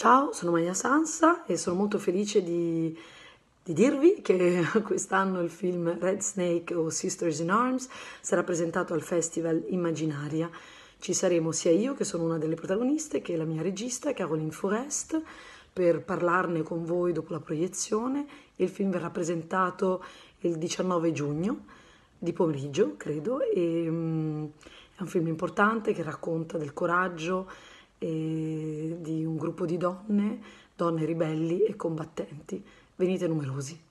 Ciao, sono Maya Sansa e sono molto felice di, di dirvi che quest'anno il film Red Snake o Sisters in Arms sarà presentato al Festival Immaginaria. Ci saremo sia io, che sono una delle protagoniste, che la mia regista, Caroline Forest, per parlarne con voi dopo la proiezione. Il film verrà presentato il 19 giugno di pomeriggio, credo, e um, è un film importante che racconta del coraggio e di gruppo di donne, donne ribelli e combattenti. Venite numerosi.